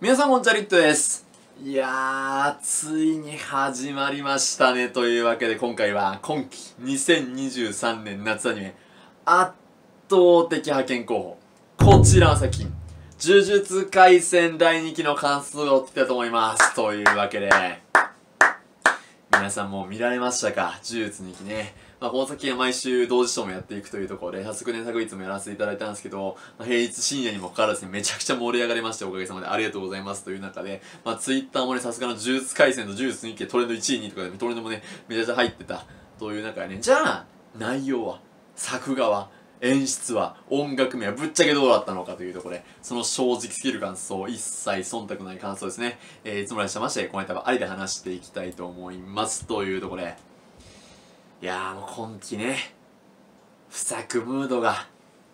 皆さんこんにちはリットです。いやーついに始まりましたねというわけで今回は今季2023年夏アニメ圧倒的派遣候補。こちらの作品呪術廻戦第2期の関数を追ってきたと思います。というわけで皆さんもう見られましたか？呪術2期ね。まあ、この先は毎週同時賞もやっていくというところで、早速ね、昨日もやらせていただいたんですけど、まあ、平日深夜にもかかわらずにめちゃくちゃ盛り上がりまして、おかげさまでありがとうございますという中で、まあ、ツイッターもね、さすがの呪術回戦と呪術2期トレンド1位にとかで、トレンドもね、めちゃくちゃ入ってたという中でね、じゃあ、内容は、作画は、演出は音楽名はぶっちゃけどうだったのかというところでその正直すぎる感想一切忖度ない感想ですね、えー、いつもらしてましてこの間はありで話していきたいと思いますというところで。いやもう今季ね不作ムードが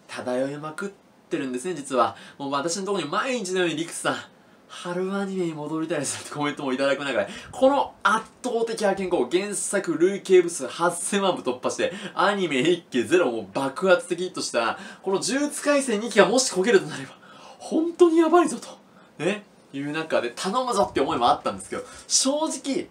漂いまくってるんですね実はもう私のところに毎日のようにリクさん春アニメに戻りたいですってコメントもいただく中で、この圧倒的派遣校、原作累計部数8000万部突破して、アニメ1期ゼロも爆発的ヒットした、この呪術廻戦2期がもし焦げるとなれば、本当にやばいぞと、ね、いう中で頼むぞって思いもあったんですけど、正直、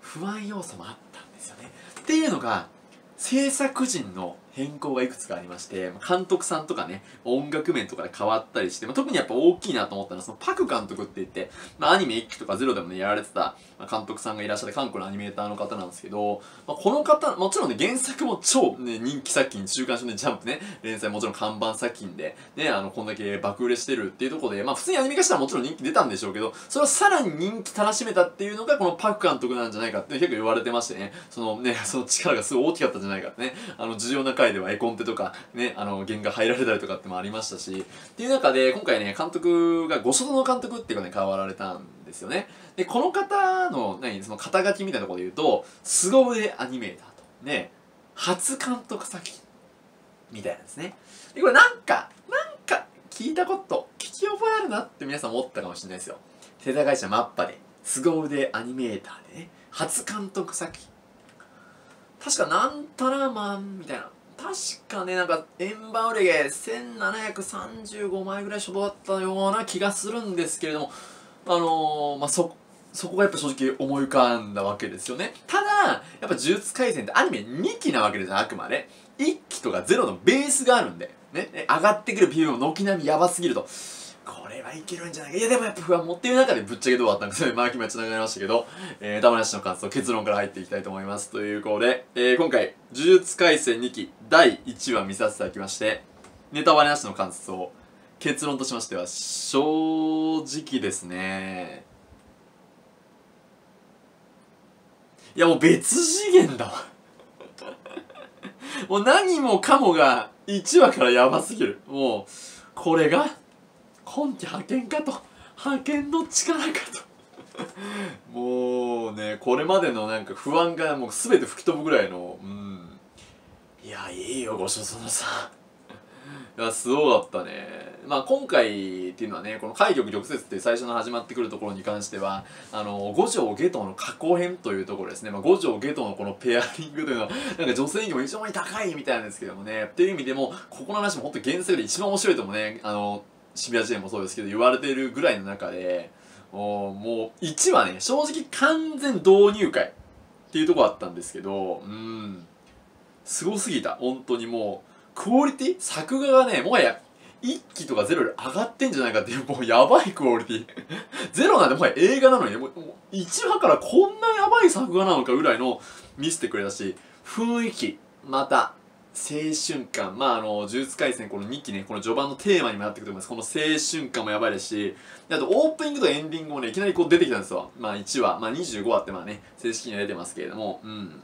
不安要素もあったんですよね。っていうのが、制作陣の変更がいくつかありまして、監督さんとかね、音楽面とかで変わったりして、まあ、特にやっぱ大きいなと思ったのは、そのパク監督って言って、まあ、アニメ1期とかゼロでもね、やられてた、監督さんがいらっしゃって、韓国のアニメーターの方なんですけど、まあ、この方、もちろんね、原作も超、ね、人気作品、週刊誌でジャンプね、連載もちろん看板作品で、ね、あの、こんだけ爆売れしてるっていうところで、まあ、普通にアニメ化したらもちろん人気出たんでしょうけど、それをさらに人気たらしめたっていうのが、このパク監督なんじゃないかって結構言われてましてね、そのね、その力がすごい大きかったんじゃないかってね、あの、重要な回では絵コンテとか、ね、あの、原画入られたりとかってもありましたし、っていう中で、今回ね、監督が、ご所の監督っていうかね、変わられたんですよね。で、この方の、何、その肩書きみたいなところで言うと、凄腕アニメーターと、ね、初監督作品、みたいなんですね。で、これなんか、なんか、聞いたこと、聞き覚えあるなって皆さん思ったかもしれないですよ。テザ会社マッパで、凄腕アニメーターでね、初監督作品。確かなんたらマンみたいな確かねなんか円盤売れ毛1735枚ぐらい初動だったような気がするんですけれどもあのー、まあそそこがやっぱ正直思い浮かんだわけですよね。ただやっぱ呪術廻戦ってアニメ2期なわけですよあくまで。1期とか0のベースがあるんでね上がってくる PV も軒並みやばすぎると。れはいけるんじゃないか。いやでもやっぱ不安持ってる中でぶっちゃけどうだったんですよマーキーマッチ長なりましたけど、えー、玉梨の感想結論から入っていきたいと思いますということで、えー、今回呪術廻戦2期第1話見させていただきましてネタバレなしの感想結論としましては正直ですね。いやもう別次元だわ。もう何もかもが1話からやばすぎる。もうこれが今季派遣かと。派遣の力かと。もうねこれまでのなんか不安がもう全て吹き飛ぶぐらいのうん。いやいいよご所存さん。いやすごかったね。まあ今回っていうのはねこの開局直接って最初の始まってくるところに関してはあの五条下等の加工編というところですね、まあ、五条下等のこのペアリングというのはなんか女性にも非常に高いみたいなんですけどもね。っていう意味でもここの話も本当原作で一番面白いともねあの渋谷時代もそうですけど言われてるぐらいの中でもう1はね正直完全導入会っていうとこあったんですけどうん。すごすぎた。本当にもうクオリティ作画がねもはや1期とか0より上がってんじゃないかっていうもうやばいクオリティ。ゼロなんてもはや映画なのにもう1話からこんなやばい作画なのかぐらいの見せてくれたし雰囲気また青春感。まああの呪術廻戦この2期ねこの序盤のテーマにもなってくると思います。この青春感もやばいですし。あとオープニングとエンディングもねいきなりこう出てきたんですよ。まあ1話。まあ25話ってまあね正式には出てますけれども。うん。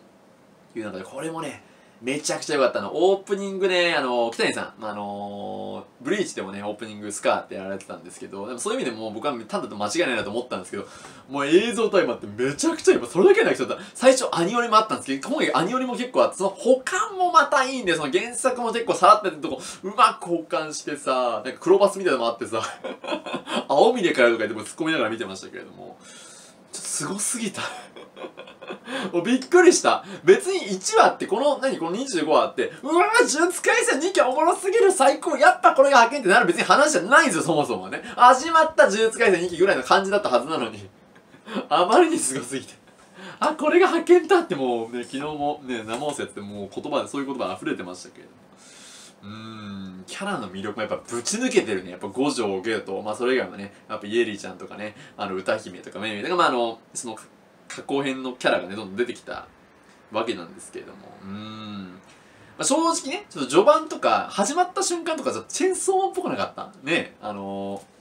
いう中でこれもねめちゃくちゃ良かったの。オープニングね、あの、北谷さん、あのブリーチでもね、オープニングスカーってやられてたんですけど、でもそういう意味でも僕は単だと間違いないなと思ったんですけど、もう映像タイマーってめちゃくちゃ今、それだけな人だった。最初アニオリもあったんですけど、今回アニオリも結構あって、その他もまたいいんで、その原作も結構さらってるとこ、うまく交換してさ、なんか黒バスみたいなのもあってさ、青峰かよとか言っても突っ込みながら見てましたけれども、ちょっとすごすぎた。もうびっくりした。別に1話ってこの何この25話ってうわー呪術廻戦2期おもろすぎる最高やっぱこれが派遣ってなる別に話じゃないんですよそもそもね。始まった呪術廻戦2期ぐらいの感じだったはずなのに。あまりにすごすぎて。あこれが派遣だってもうね昨日もね生放送やってもう言葉でそういう言葉溢れてましたけどうんキャラの魅力もやっぱぶち抜けてるね。やっぱ五条ゲートまあそれ以外もねやっぱイエリーちゃんとかねあの歌姫とかめめとかまああのその加工編のキャラがねどんどん出てきたわけなんですけれども。うん、まあ、正直ねちょっと序盤とか始まった瞬間とかちょっとチェンソーマンっぽくなかった。ねあのー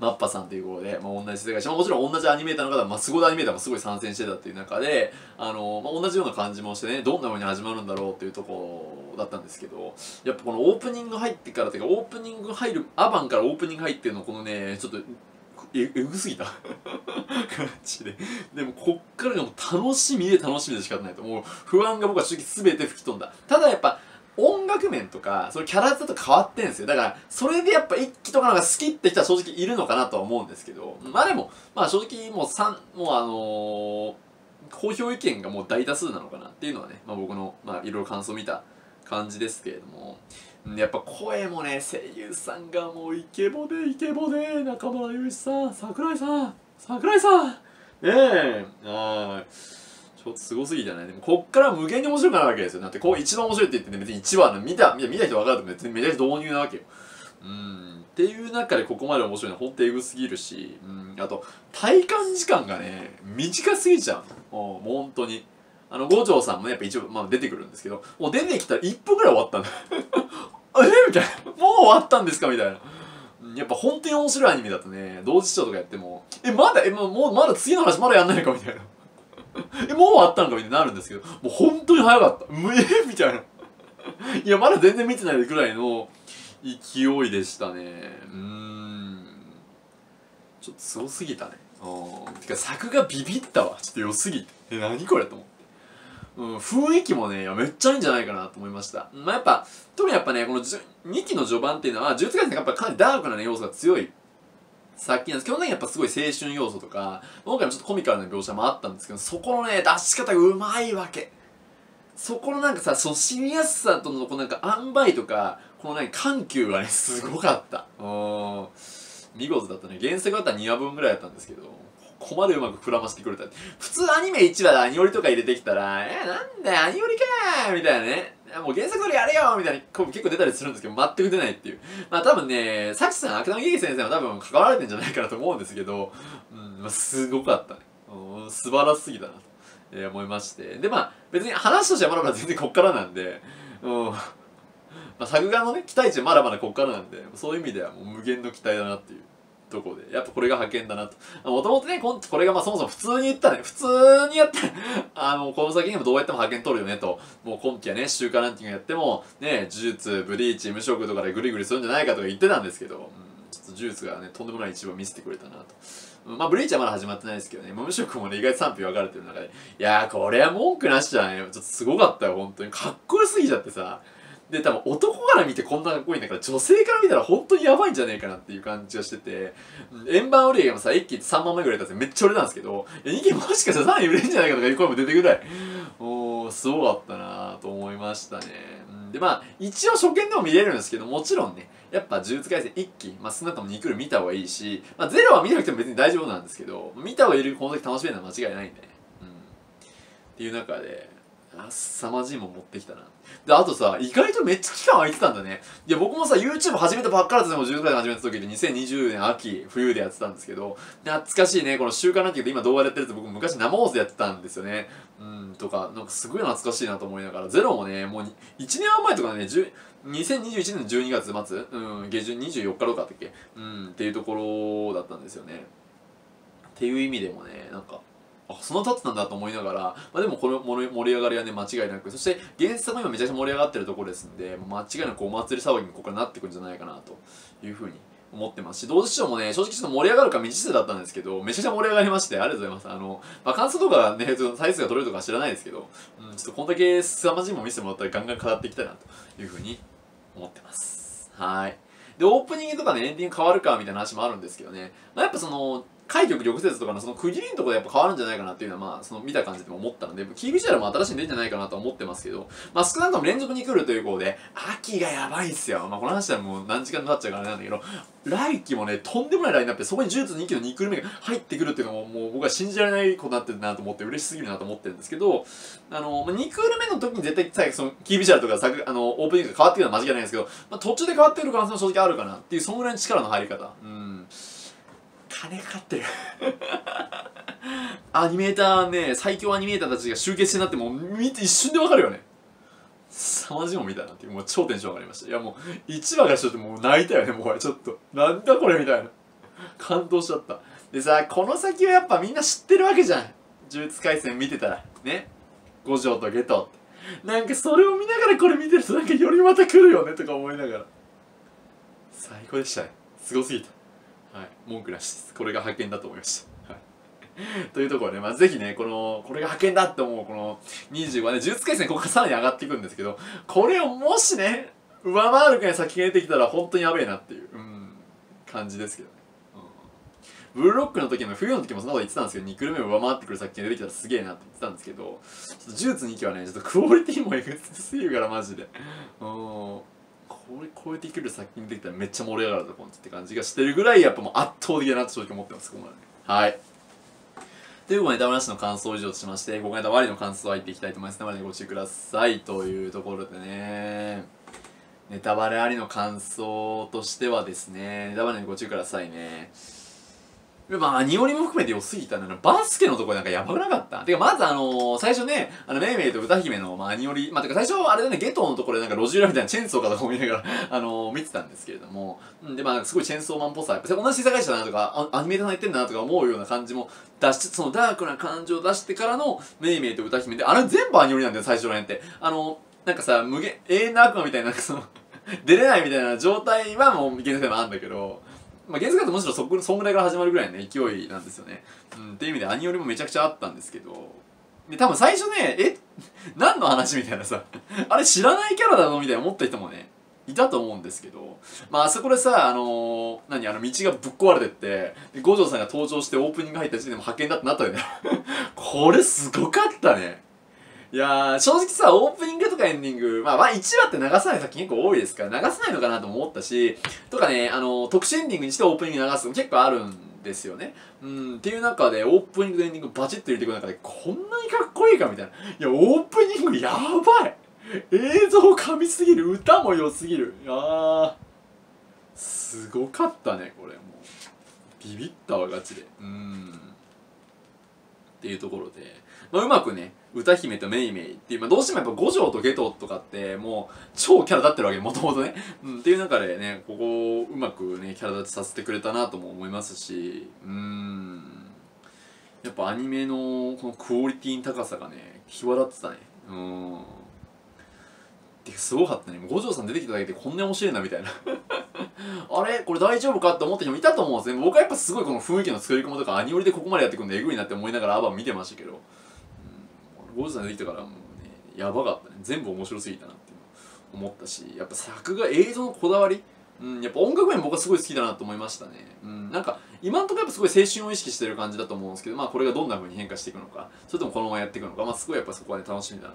マッパさんということで、まあ、同じ世界まあ、もちろん同じアニメーターの方、まあ、すごいアニメーターもすごい参戦してたっていう中で、あのまあ、同じような感じもしてねどんな風に始まるんだろうっていうところだったんですけどやっぱこのオープニング入ってからというかオープニング入るアバンからオープニング入ってるのこのねちょっとええぐすぎた。感じで。でもこっからがもう楽しみで楽しみでしかないと。もう不安が僕は正直全て吹き飛んだ。ただやっぱ音楽面とか、そのキャラクターと変わってんですよ。だから、それでやっぱ一期とかなんか好きって人は正直いるのかなとは思うんですけど、まあでも、まあ正直もう3、もうあのー、好評意見がもう大多数なのかなっていうのはね、まあ僕の、まあいろいろ感想を見た感じですけれども、やっぱ声もね、声優さんがもうイケボでイケボで、中村祐一さん、桜井さん、桜井さん、ねえ、はい。ちょっとすごすぎじゃない？でもこっから無限に面白くなるわけですよ。だってこう一番面白いって言ってね別に1話の見た見た人分かると別にめちゃくちゃ導入なわけよ。うん。っていう中でここまで面白いのはほんとエグすぎるし。うん。あと体感時間がね短すぎちゃうもう本当に。あの五条さんもやっぱ一応、まあ、出てくるんですけどもう出てきたら1分ぐらい終わったんだ え？みたいなもう終わったんですか？みたいなやっぱ本当に面白いアニメだとね同時視聴とかやってもえまだえもうまだ次の話まだやんないのか？みたいな え、もう終わったのか？みたいになるんですけど、もう本当に早かった。え？みたいな。いや、まだ全然見てないぐらいの勢いでしたね。うーん。ちょっとすごすぎたね。うん。てか、作がビビったわ。ちょっと良すぎて。え、何これ？と思って。うん、雰囲気もね、めっちゃいいんじゃないかなと思いました。まあ、やっぱ、特にやっぱね、この2期の序盤っていうのは、呪術廻戦がやっぱかなりダークな、ね、要素が強い。さっきなんです。基本的にやっぱすごい青春要素とか今回もちょっとコミカルな描写もあったんですけどそこのね出し方がうまいわけ。そこのなんかさそのシリアスさとのこのなんか塩梅とかこのね緩急がねすごかった。うん。見事だったね。原作だったら2話分ぐらいだったんですけど。ここまでうまく膨らませてくれた普通アニメ1話でアニオリとか入れてきたら「えなんだよアニオリかー」みたいなねもう原作通りやれよみたいな結構出たりするんですけど、全く出ないっていう。まあ多分ね、さちさん、芥野劇先生は多分関わられてんじゃないかなと思うんですけど、うん、まあ、すごかったね。うん、素晴らしすぎだなと、えー、思いまして。で、まあ別に話としてはまだまだ全然こっからなんで、うん、まあ作画のね、期待値まだまだこっからなんで、そういう意味ではもう無限の期待だなっていう。とこで、やっぱこれが派遣だなと。もともとね、これがまあそもそも普通に言ったらね、普通にやって、あの、この先にもどうやっても派遣取るよねと。もう今期はね、週間ランキングやっても、ね、呪術、ブリーチ、無職とかでグリグリするんじゃないかとか言ってたんですけど、うん、ちょっと呪術がね、とんでもない一部を見せてくれたなと。まあ、ブリーチはまだ始まってないですけどね、無職もね、意外と賛否分かれてる中で、いやー、これは文句なしじゃないよ。ちょっとすごかったよ、本当に。かっこよすぎちゃってさ。で多分男から見てこんなかっこいいんだから女性から見たら本当にやばいんじゃねえかなっていう感じがしてて。円盤売り上げもさ1期3万枚ぐらいだったんめっちゃ売れたんですけど2期もしかしたら3位売れるんじゃないかとかいう声も出てくるぐらい。おーすごかったなと思いましたね。でまあ一応初見でも見れるんですけどもちろんねやっぱ呪術廻戦1期、まあ、少なくとも2クール見た方がいいし、まあ、ゼロは見なくても別に大丈夫なんですけど見た方がいるこの時楽しめるのは間違いないんでね、うん、っていう中であ凄まじいもん持ってきたな。であとさ意外とめっちゃ期間空いてたんだね。いや僕もさ YouTube 始めたばっかりだったも10回始めた時で。2020年秋冬でやってたんですけど。懐かしいねこの週刊ランキングで。今動画でやってるって僕昔生放送やってたんですよね。うんとかなんかすごい懐かしいなと思いながら。ゼロもねもう1年半前とかね。2021年の12月末、うん、下旬24日とかだっけ。うんっていうところだったんですよね。っていう意味でもねなんかあその経ってたんだと思いながら、まあ、でもこの盛り上がりはね間違いなく。そして原作も今めちゃくちゃ盛り上がってるところですんで間違いなくお祭り騒ぎにここからなってくるんじゃないかなというふうに思ってますし同時視聴もね正直ちょっと盛り上がるか未知数だったんですけどめちゃくちゃ盛り上がりましてありがとうございます。あの、まあ、感想とかね再生が取れるとか知らないですけど、うん、ちょっとこんだけ凄まじいもん見せてもらったらガンガン語っていきたいなというふうに思ってます。はい。でオープニングとかねエンディング変わるかみたいな話もあるんですけどね、まあ、やっぱその開局力説とかのその区切りのところでやっぱ変わるんじゃないかなっていうのはまあその見た感じでも思ったのでキービジュアルも新しいの出るんじゃないかなと思ってますけどまあ少なくとも連続に来るということで秋がやばいっすよ。まあこの話はもう何時間経っちゃうからなんだけど来季もねとんでもないラインナップでそこに呪術2期の2クル目が入ってくるっていうのももう僕は信じられないことになってるなと思って嬉しすぎるなと思ってるんですけどあのまあ2クル目の時に絶対最後そのキービジュアルとか作あのオープニングが変わってくるのは間違いないんですけど、まあ、途中で変わってくる可能性も正直あるかなっていうそのぐらいの力の入り方。うん。金かかって。る アニメーターね最強アニメーターたちが集結してなってもう見て一瞬でわかるよね。凄まじいも見たなってもう超テンション上がりました。いやもう1話がちょっともう泣いたよねもうちょっと。なんだこれみたいな。感動しちゃった。でさこの先はやっぱみんな知ってるわけじゃん。呪術廻戦見てたら。ね。五条とゲトってなんかそれを見ながらこれ見てるとなんかよりまた来るよねとか思いながら。最高でしたね。すごすぎた。はい。文句なし。ですこれが派遣だと思いましたというところで、まあ、ぜひね、この、これが派遣だって思う、この25ね、呪術廻戦ここからさらに上がっていくんですけど、これをもしね、上回るくらい先が出てきたら本当にやべえなっていう、うん、感じですけどね。ブルーロックの時も冬の時もそんなこと言ってたんですけど2クル目を上回ってくる作品が出てきたらすげえなって言ってたんですけどちょっと呪術2期はねちょっとクオリティもエグすぎるからマジで。うん。これ超えてくる作品できたらめっちゃ盛り上がるぞこんって感じがしてるぐらいやっぱもう圧倒的だなって正直思ってますここまではいということで、ネタバラシの感想を以上としまして、今回ネタバリの感想を入っていきたいと思います。ネタバレにご注意ください。というところでね、ネタバレありの感想としてはですね、ネタバレにご注意くださいね。まあ、アニオリも含めて良すぎたね。バスケのところなんかやばくなかった？てか、まずあのー、最初ね、あの、メイメイと歌姫の、まあ、アニオリ、まあ、てか最初あれだね、ゲトのところでなんか路地裏みたいなチェンソーかとかを見ながら、あのー、見てたんですけれども、んで、まあ、すごいチェンソーマンっぽさ、やっぱ同じ世界者だなとか、アニメーターさん言ってんだなとか思うような感じも出し、そのダークな感情を出してからの、メイメイと歌姫で、あれ全部アニオリなんだよ、最初の辺って。あのー、なんかさ、無限、永遠の悪魔みたいな、なんかその出れないみたいな状態はもう現在でもあるんだけど、まあ、原作だとむしろそそんぐらいから始まるぐらいの勢いなんですよね、うん、っていう意味でアニオリもめちゃくちゃあったんですけど。で多分最初ねえ何の話みたいなさ。あれ知らないキャラだぞみたいな思った人もねいたと思うんですけど。まああそこでさあのー、何あの道がぶっ壊れてって五条さんが登場してオープニング入った時点でも派遣だってなったよね。これすごかったね。いや正直さ、オープニングとかエンディング、まあ、まあ1話って流さない作品結構多いですから、流さないのかなと思ったし、とかね、あの、特殊エンディングにしてオープニング流すの結構あるんですよね。うん、っていう中で、オープニングとエンディングバチッと入れていく中で、こんなにかっこいいかみたいな。いや、オープニングやばい映像神すぎる歌も良すぎるいやー、すごかったね、これ。もう、ビビったわ、ガチで。うん。っていうところで、まあ、うまくね、歌姫とメイメイっていう、まあ、どうしてもやっぱ五条とゲトとかってもう超キャラ立ってるわけもともとね、うん、っていう中でねここをうまくねキャラ立ちさせてくれたなとも思いますしうん。やっぱアニメのこのクオリティの高さがね際立ってたね。うん。ですごかったね。五条さん出てきただけでこんな面白いなみたいな。あれ？これ大丈夫かって思った人もいたと思うんですね。僕はやっぱすごいこの雰囲気の作り込みとかアニオリでここまでやってくるのエグいなって思いながらアバン見てましたけど。50歳できたからもうねやばかったね全部面白すぎたなって思ったしやっぱ作画映像のこだわり？うん、やっぱ音楽面僕はすごい好きだなと思いましたね。うん、なんか今のとこやっぱすごい青春を意識してる感じだと思うんですけど、まあこれがどんな風に変化していくのか、それともこのままやっていくのか、まあすごいやっぱそこはね楽しみだな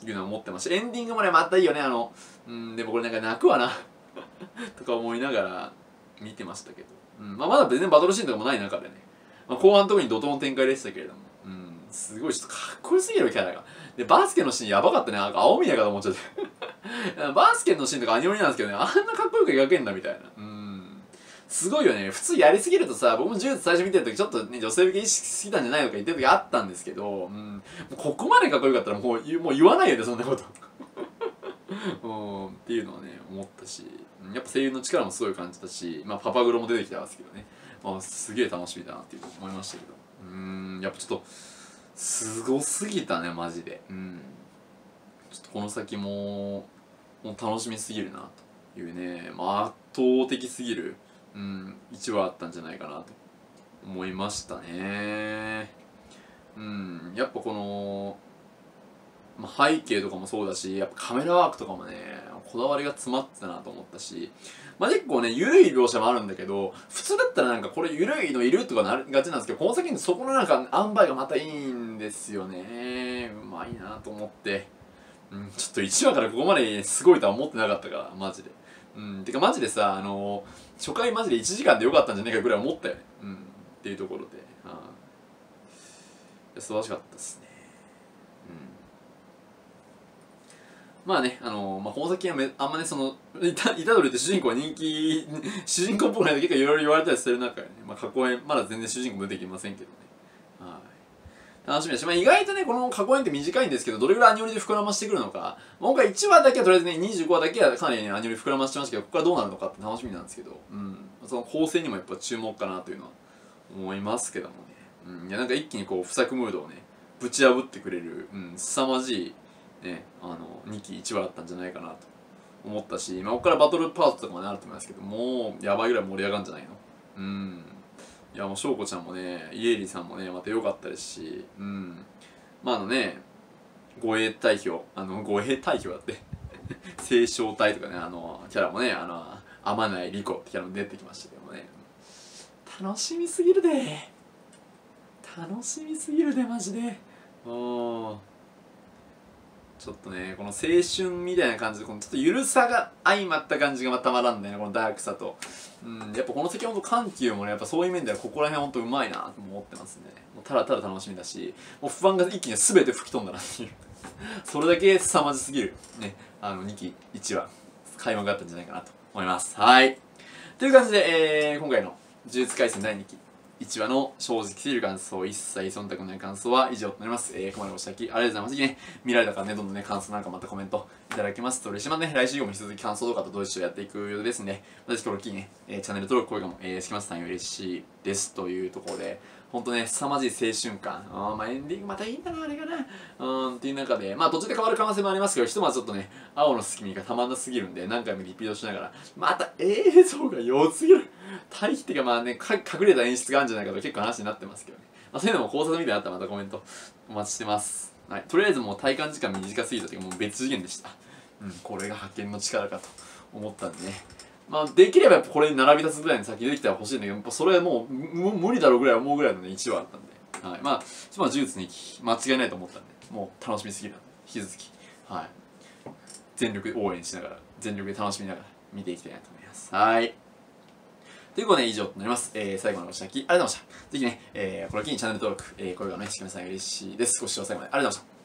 というのは思ってました。エンディングもね、またいいよね、あの、うん、でもこれなんか泣くわな とか思いながら見てましたけど、うん、まあまだ全然バトルシーンとかもない中でね、まあ後半特に怒涛の展開でしたけれども、すごいちょっとかっこよすぎるキャラが。で、バスケのシーンやばかったね。なんか青宮かと思っちゃって。バスケのシーンとかアニオリなんですけどね、あんなかっこよく描けんだみたいな。うん。すごいよね。普通やりすぎるとさ、僕も呪術最初見てる時ちょっとね、女性受け意識すぎたんじゃないのか言ってる時あったんですけど、うん。ここまでかっこよかったらもうもう言わないよね、そんなこと。うん、っていうのはね、思ったし、やっぱ声優の力もすごい感じたし、まあパパグロも出てきたんですけどね、まあすげえ楽しみだなっていう思いましたけど、うん、やっぱちょっと、すごすぎたねマジで。うん。ちょっとこの先ももう楽しみすぎるなというね、まあ、圧倒的すぎる、うん、1話あったんじゃないかなと思いましたね。うんやっぱこの、まあ、背景とかもそうだしやっぱカメラワークとかもねこだわりが詰まってたなと思ったしまあ結構ね緩い描写もあるんだけど普通だったらなんかこれ緩いのいるとかなりがちなんですけどこの先にそこのなんか塩梅がまたいいんですよね。うまいなと思って。うんちょっと1話からここまですごいとは思ってなかったからマジで。うんてかマジでさあの初回マジで1時間でよかったんじゃねえかぐらい思ったよね。うんっていうところで、はあ、素晴らしかったですね。まあね、あのー、まあ、この先はめあんまね、その、イタイタドリって主人公は人気、主人公っぽくないと結構いろいろ言われたりしてる中でね、まあ、過去編、まだ全然主人公出てきませんけどね。はい。楽しみだし、まあ、意外とね、この過去編って短いんですけど、どれぐらいアニオリで膨らましてくるのか、まあ、今回1話だけはとりあえずね、25話だけはかなりね、アニオリ膨らましてましたけど、ここからどうなるのかって楽しみなんですけど、うん。その構成にもやっぱ注目かなというのは思いますけどもね。うん。いや、なんか一気にこう、不作ムードをね、ぶち破ってくれる、うん、凄まじい、ね、あの2期1話だったんじゃないかなと思ったし、まあ、ここからバトルパートとかもねあると思いますけどもうやばいぐらい盛り上がるんじゃないの？うん。いやもう翔子ちゃんもねイエリさんもねまた良かったですしうん。まああのね護衛代表あの護衛代表だって清少隊とかねあのキャラもねあの天内莉子ってキャラも出てきましたけどもね。楽しみすぎるで。楽しみすぎるでマジで。うんちょっとねこの青春みたいな感じでこのちょっとゆるさが相まった感じがまたまらんだよねこのダークさと。うんやっぱこの先ほんと緩急もねやっぱそういう面ではここら辺ほんとうまいなと思ってますね。もうただただ楽しみだしもう不安が一気に全て吹き飛んだなっていう。それだけ凄まじすぎる。ねあの2期1話開幕があったんじゃないかなと思います。はい。という感じで、えー、今回の「呪術廻戦第2期」1話の正直すぎる感想、一切忖度のない感想は以上となります。えー、ここまでご視聴ありがとうございます。ぜひね、見られたからね、どんどんね、感想なんかまたコメントいただけますと嬉しい。まね、来週以降も引き続き感想とかと同時にやっていくようですね。ぜひこの機にね、えー、チャンネル登録、こういうかも、えー、しきますた嬉しいです。というところで、ほんとね、凄まじい青春感。あまあエンディングまたいいんだな、あれがな。うん、っていう中で、まあ途中で変わる可能性もありますけど、ひとまずちょっとね、青の隙間がたまんなすぎるんで、何回もリピートしながら、また映像が良すぎる。対比っていうかまあね、隠れた演出があるんじゃないかと結構話になってますけどね。まあ、そういうのも考察みたいなったらまたコメントお待ちしてます。はい。とりあえずもう体感時間短すぎたというかもう別次元でした。うん、これが発見の力かと思ったんでね。まあ、できればやっぱこれに並び立つぐらいに先できたら欲しいんだけど、やっぱそれはもう無理だろうぐらい思うぐらいのね、1話あったんで。はい。まあ、まあ、呪術に間違いないと思ったんで、もう楽しみすぎる引き続き、はい。全力応援しながら、全力で楽しみながら見ていきたいなと思います。はい。ということで以上となります。えー、最後までご視聴ありがとうございました。ぜひね、えー、これを機にチャンネル登録、えー、これがね、してくださん嬉しいです。ご視聴最後までありがとうございました。